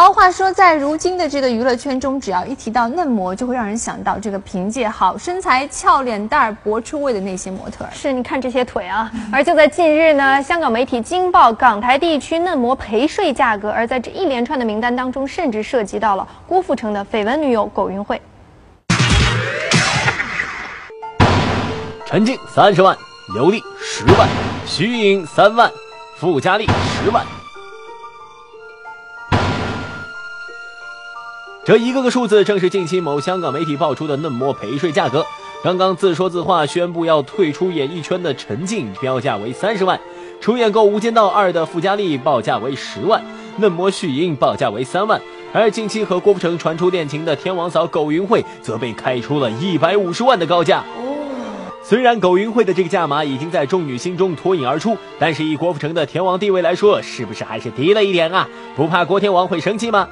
好，话说在如今的这个娱乐圈中，只要一提到嫩模，就会让人想到这个凭借好身材、俏脸蛋儿搏出位的那些模特儿。是，你看这些腿啊！而就在近日呢，香港媒体惊爆港台地区嫩模陪睡价格，而在这一连串的名单当中，甚至涉及到了郭富城的绯闻女友苟芸慧。陈静三十万，刘丽十万，徐颖三万，傅嘉丽十万。这一个个数字，正是近期某香港媒体爆出的嫩模陪睡价格。刚刚自说自话宣布要退出演艺圈的陈静，标价为三十万；出演过《无间道二》的傅嘉丽报价为十万；嫩模许莹报价为三万；而近期和郭富城传出恋情的天王嫂苟芸慧，则被开出了一百五十万的高价。虽然苟芸慧的这个价码已经在众女心中脱颖而出，但是以郭富城的天王地位来说，是不是还是低了一点啊？不怕郭天王会生气吗？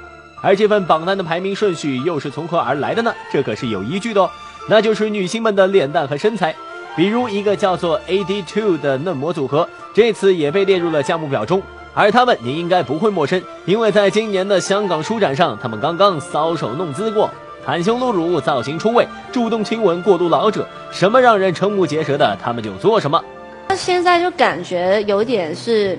而这份榜单的排名顺序又是从何而来的呢？这可是有依据的哦，那就是女星们的脸蛋和身材。比如一个叫做 AD Two 的嫩模组合，这次也被列入了项目表中。而他们你应该不会陌生，因为在今年的香港书展上，他们刚刚搔首弄姿过，袒胸露乳，造型出位，主动亲吻过度老者，什么让人瞠目结舌的，他们就做什么。那现在就感觉有点是。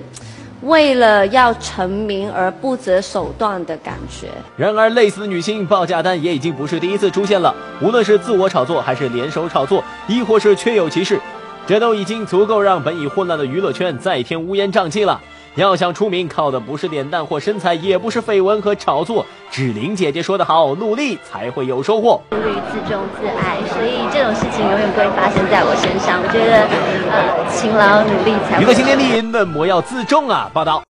为了要成名而不择手段的感觉。然而，类似的女星报价单也已经不是第一次出现了。无论是自我炒作，还是联手炒作，亦或是确有其事，这都已经足够让本已混乱的娱乐圈再添乌烟瘴气了。要想出名，靠的不是脸蛋或身材，也不是绯闻和炒作。志玲姐姐说得好，努力才会有收获。自律、自重、自爱，所以这种事情永远不会发生在我身上。我觉得，呃，勤劳努力才。娱乐新天地，嫩模要自重啊！报道。